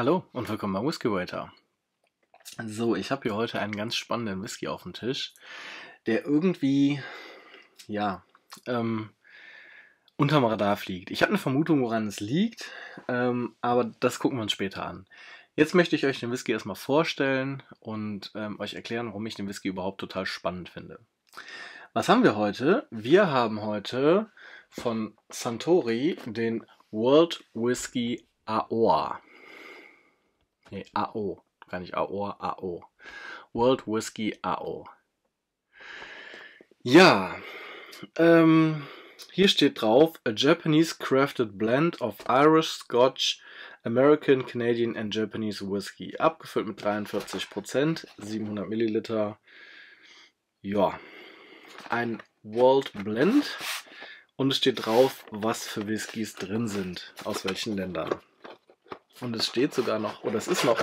Hallo und willkommen bei Whisky Waiter. So, ich habe hier heute einen ganz spannenden Whisky auf dem Tisch, der irgendwie, ja, ähm, unterm Radar fliegt. Ich habe eine Vermutung, woran es liegt, ähm, aber das gucken wir uns später an. Jetzt möchte ich euch den Whisky erstmal vorstellen und ähm, euch erklären, warum ich den Whisky überhaupt total spannend finde. Was haben wir heute? Wir haben heute von Santori den World Whisky AOA. Nee, AO. Gar nicht AO, AO. World Whisky AO. Ja, ähm, hier steht drauf, a Japanese crafted blend of Irish, Scotch, American, Canadian and Japanese Whisky. Abgefüllt mit 43%, 700 Milliliter. Ja, ein World Blend. Und es steht drauf, was für Whiskys drin sind, aus welchen Ländern. Und es steht sogar noch, oder es ist noch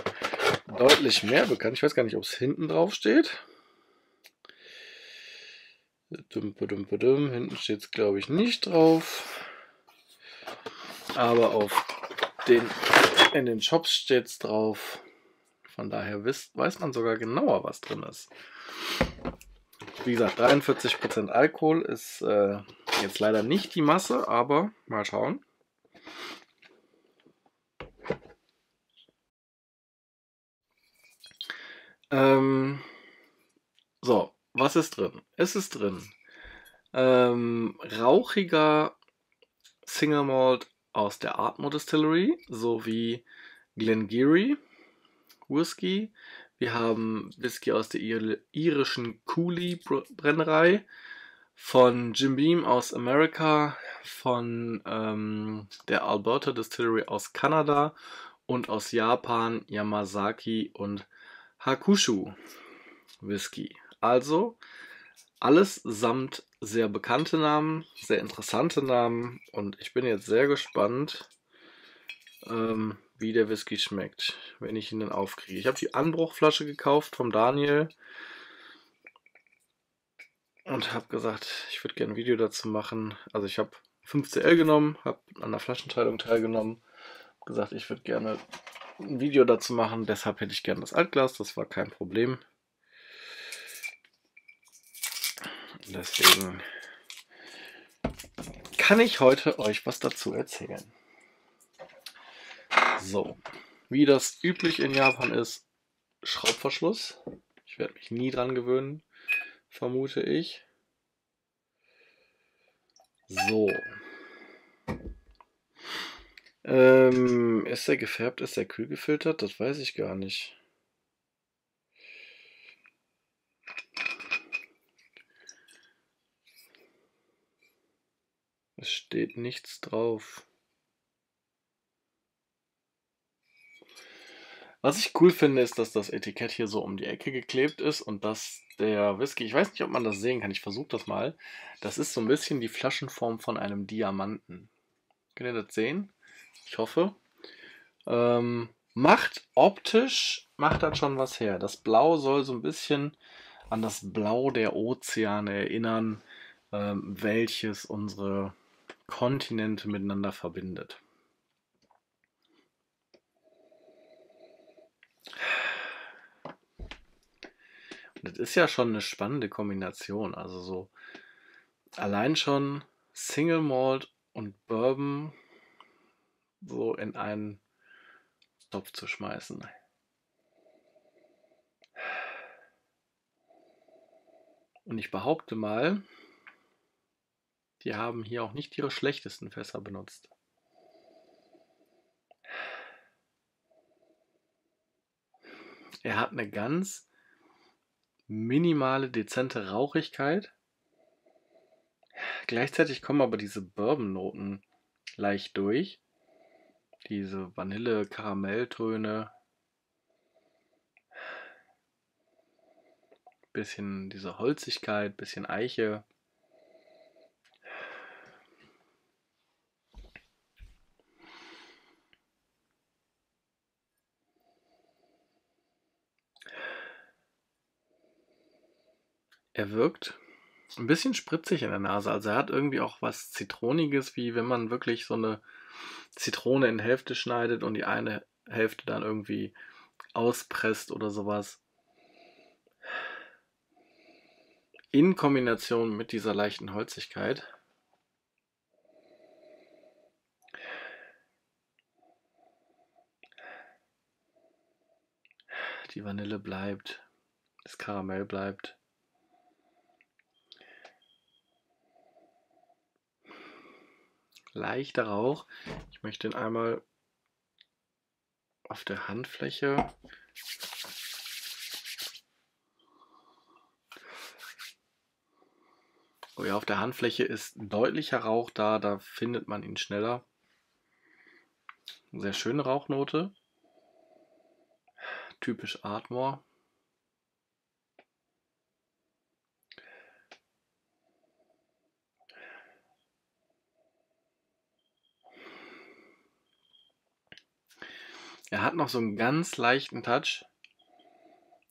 deutlich mehr bekannt. Ich weiß gar nicht, ob es hinten drauf steht. Hinten steht es, glaube ich, nicht drauf. Aber auf den, in den Shops steht es drauf. Von daher weiß, weiß man sogar genauer, was drin ist. Wie gesagt, 43% Alkohol ist äh, jetzt leider nicht die Masse, aber mal schauen. Ähm, so, was ist drin? Es ist drin ähm, rauchiger Single Malt aus der Ardmore Distillery sowie Glengarry Whisky. Wir haben Whisky aus der irischen Cooley Brennerei von Jim Beam aus Amerika, von ähm, der Alberta Distillery aus Kanada und aus Japan Yamazaki und Hakushu Whisky. Also alles samt sehr bekannte Namen, sehr interessante Namen und ich bin jetzt sehr gespannt, ähm, wie der Whisky schmeckt, wenn ich ihn dann aufkriege. Ich habe die Anbruchflasche gekauft vom Daniel und habe gesagt, ich würde gerne ein Video dazu machen. Also ich habe 5CL genommen, habe an der Flaschenteilung teilgenommen, gesagt, ich würde gerne ein Video dazu machen, deshalb hätte ich gerne das Altglas, das war kein Problem. Deswegen kann ich heute euch was dazu erzählen. So, wie das üblich in Japan ist, Schraubverschluss. Ich werde mich nie dran gewöhnen, vermute ich. So. Ähm, ist er gefärbt, ist er kühl gefiltert? Das weiß ich gar nicht. Es steht nichts drauf. Was ich cool finde, ist, dass das Etikett hier so um die Ecke geklebt ist und dass der Whisky, ich weiß nicht, ob man das sehen kann, ich versuche das mal. Das ist so ein bisschen die Flaschenform von einem Diamanten. Könnt ihr das sehen? Ich hoffe. Ähm, macht optisch, macht das schon was her. Das Blau soll so ein bisschen an das Blau der Ozeane erinnern, ähm, welches unsere Kontinente miteinander verbindet. Das ist ja schon eine spannende Kombination. Also so allein schon Single Malt und Bourbon so in einen Topf zu schmeißen. Und ich behaupte mal, die haben hier auch nicht ihre schlechtesten Fässer benutzt. Er hat eine ganz minimale, dezente Rauchigkeit. Gleichzeitig kommen aber diese Bourbon-Noten leicht durch. Diese Vanille-Karamelltöne. Bisschen diese Holzigkeit, bisschen Eiche. Er wirkt ein bisschen spritzig in der Nase. Also er hat irgendwie auch was Zitroniges, wie wenn man wirklich so eine Zitrone in Hälfte schneidet und die eine Hälfte dann irgendwie auspresst oder sowas. In Kombination mit dieser leichten Holzigkeit. Die Vanille bleibt, das Karamell bleibt. Leichter Rauch. Ich möchte ihn einmal auf der Handfläche Oh ja, auf der Handfläche ist deutlicher Rauch da, da findet man ihn schneller. Sehr schöne Rauchnote. Typisch Ardmore. Er hat noch so einen ganz leichten Touch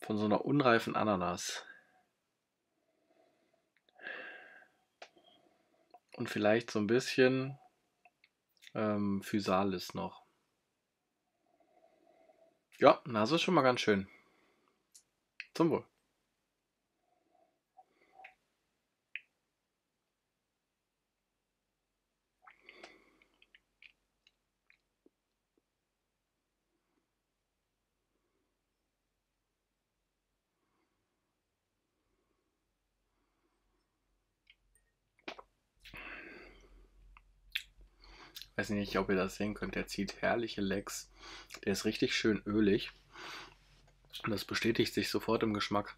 von so einer unreifen Ananas. Und vielleicht so ein bisschen ähm, Physalis noch. Ja, Nase ist schon mal ganz schön. Zum Wohl. Weiß nicht, ob ihr das sehen könnt, der zieht herrliche Lecks. Der ist richtig schön ölig. Und das bestätigt sich sofort im Geschmack.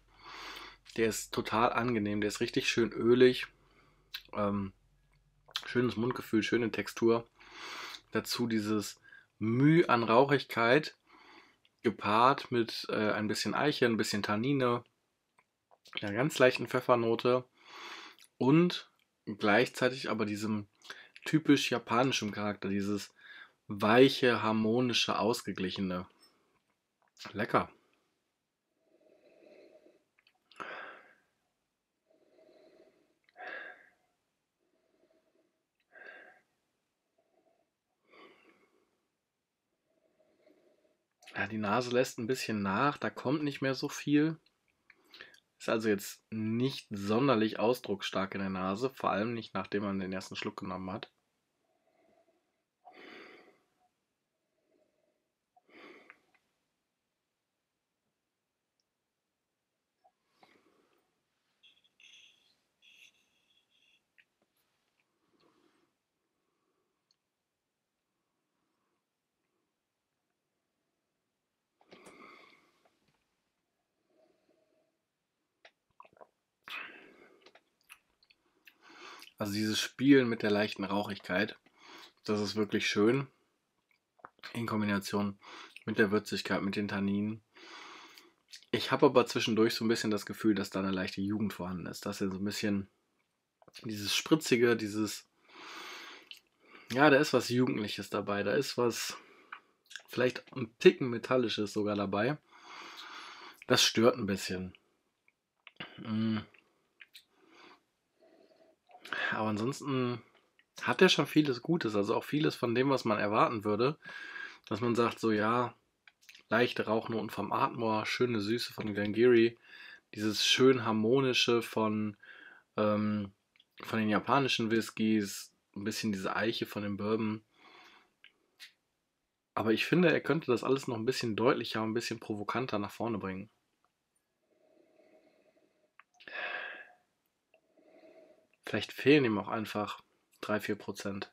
Der ist total angenehm, der ist richtig schön ölig. Ähm, schönes Mundgefühl, schöne Textur. Dazu dieses Mühe an Rauchigkeit, gepaart mit äh, ein bisschen Eiche, ein bisschen Tannine, einer ganz leichten Pfeffernote und gleichzeitig aber diesem typisch japanischem Charakter, dieses weiche, harmonische, ausgeglichene. Lecker. Ja, die Nase lässt ein bisschen nach, da kommt nicht mehr so viel. Ist also jetzt nicht sonderlich ausdrucksstark in der Nase, vor allem nicht nachdem man den ersten Schluck genommen hat. Also dieses Spielen mit der leichten Rauchigkeit, das ist wirklich schön. In Kombination mit der Würzigkeit, mit den Tanninen. Ich habe aber zwischendurch so ein bisschen das Gefühl, dass da eine leichte Jugend vorhanden ist. Dass er so ein bisschen dieses Spritzige, dieses. Ja, da ist was Jugendliches dabei. Da ist was. Vielleicht ein Ticken Metallisches sogar dabei. Das stört ein bisschen. Aber ansonsten hat er schon vieles Gutes, also auch vieles von dem, was man erwarten würde. Dass man sagt, so ja, leichte Rauchnoten vom Atmor, schöne Süße von Glengarry, dieses schön harmonische von, ähm, von den japanischen Whiskys, ein bisschen diese Eiche von dem Bourbon. Aber ich finde, er könnte das alles noch ein bisschen deutlicher, ein bisschen provokanter nach vorne bringen. Vielleicht fehlen ihm auch einfach 3-4 Prozent.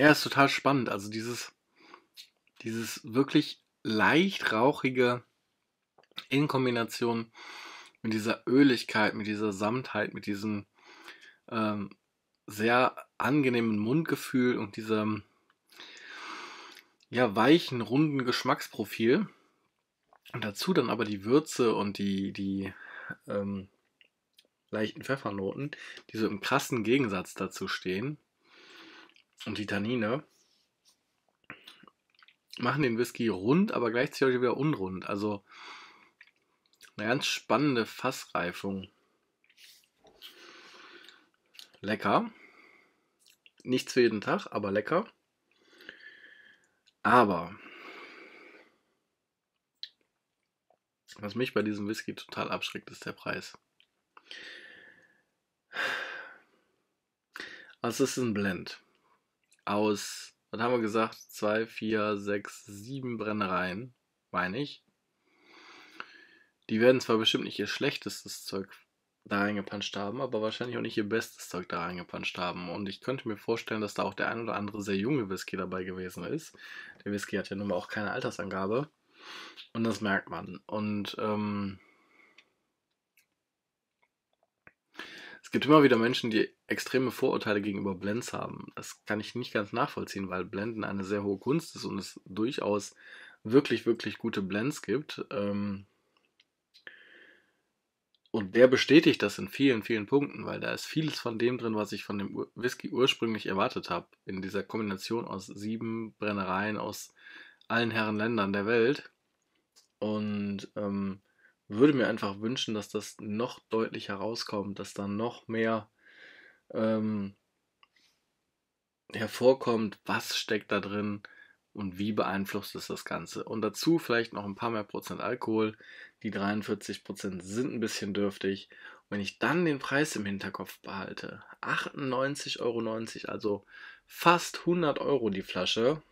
Ja, ist total spannend. Also dieses, dieses wirklich leicht rauchige in Kombination mit dieser Öligkeit, mit dieser Samtheit, mit diesem ähm, sehr angenehmen Mundgefühl und diesem ja, weichen, runden Geschmacksprofil. Und dazu dann aber die Würze und die, die ähm, leichten Pfeffernoten, die so im krassen Gegensatz dazu stehen. Und die Tannine machen den Whisky rund, aber gleichzeitig wieder unrund. Also eine ganz spannende Fassreifung. Lecker. Nichts für jeden Tag, aber lecker. Aber was mich bei diesem Whisky total abschreckt, ist der Preis. Also es ist ein Blend aus, was haben wir gesagt, 2, 4, 6, 7 Brennereien, meine ich. Die werden zwar bestimmt nicht ihr schlechtestes Zeug da reingepanscht haben, aber wahrscheinlich auch nicht ihr bestes Zeug da reingepanscht haben. Und ich könnte mir vorstellen, dass da auch der ein oder andere sehr junge Whisky dabei gewesen ist. Der Whisky hat ja nun mal auch keine Altersangabe. Und das merkt man. Und ähm, es gibt immer wieder Menschen, die extreme Vorurteile gegenüber Blends haben. Das kann ich nicht ganz nachvollziehen, weil Blenden eine sehr hohe Kunst ist und es durchaus wirklich, wirklich gute Blends gibt. Ähm, und der bestätigt das in vielen, vielen Punkten, weil da ist vieles von dem drin, was ich von dem Whisky ursprünglich erwartet habe. In dieser Kombination aus sieben Brennereien aus allen Herren Ländern der Welt. Und ähm, würde mir einfach wünschen, dass das noch deutlicher rauskommt, dass da noch mehr ähm, hervorkommt, was steckt da drin, und wie beeinflusst es das Ganze. Und dazu vielleicht noch ein paar mehr Prozent Alkohol. Die 43 Prozent sind ein bisschen dürftig. Und wenn ich dann den Preis im Hinterkopf behalte, 98,90 Euro, also fast 100 Euro die Flasche.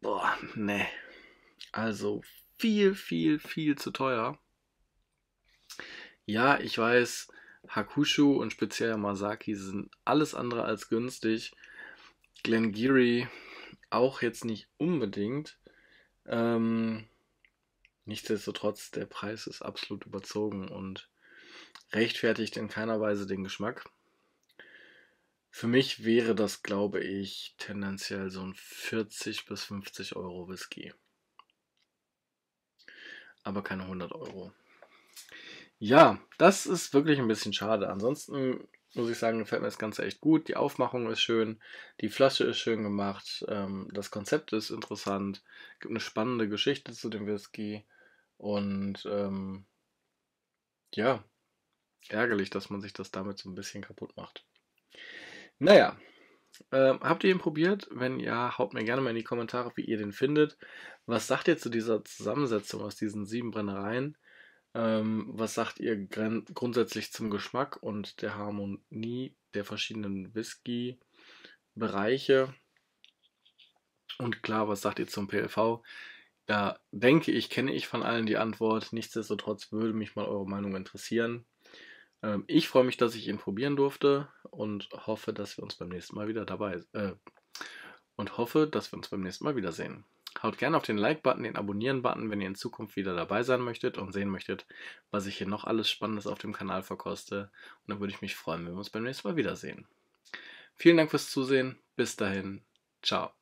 Boah, ne. Also viel, viel, viel zu teuer. Ja, ich weiß, Hakushu und speziell Masaki sind alles andere als günstig. Glengarry auch jetzt nicht unbedingt. Ähm, nichtsdestotrotz, der Preis ist absolut überzogen und rechtfertigt in keiner Weise den Geschmack. Für mich wäre das, glaube ich, tendenziell so ein 40 bis 50 Euro Whisky. Aber keine 100 Euro. Ja, das ist wirklich ein bisschen schade. Ansonsten muss ich sagen, gefällt mir das Ganze echt gut. Die Aufmachung ist schön, die Flasche ist schön gemacht, ähm, das Konzept ist interessant, gibt eine spannende Geschichte zu dem Whisky und ähm, ja, ärgerlich, dass man sich das damit so ein bisschen kaputt macht. Naja, ähm, habt ihr ihn probiert? Wenn ja, haut mir gerne mal in die Kommentare, wie ihr den findet. Was sagt ihr zu dieser Zusammensetzung aus diesen sieben Brennereien? Ähm, was sagt ihr grundsätzlich zum Geschmack und der Harmonie der verschiedenen Whisky-Bereiche? Und klar, was sagt ihr zum PLV? Da denke ich, kenne ich von allen die Antwort. Nichtsdestotrotz würde mich mal eure Meinung interessieren. Ähm, ich freue mich, dass ich ihn probieren durfte und hoffe, dass wir uns beim nächsten Mal wieder dabei äh, und hoffe, dass wir uns beim nächsten Mal wiedersehen. Haut gerne auf den Like-Button, den Abonnieren-Button, wenn ihr in Zukunft wieder dabei sein möchtet und sehen möchtet, was ich hier noch alles Spannendes auf dem Kanal verkoste. Und dann würde ich mich freuen, wenn wir uns beim nächsten Mal wiedersehen. Vielen Dank fürs Zusehen. Bis dahin. Ciao.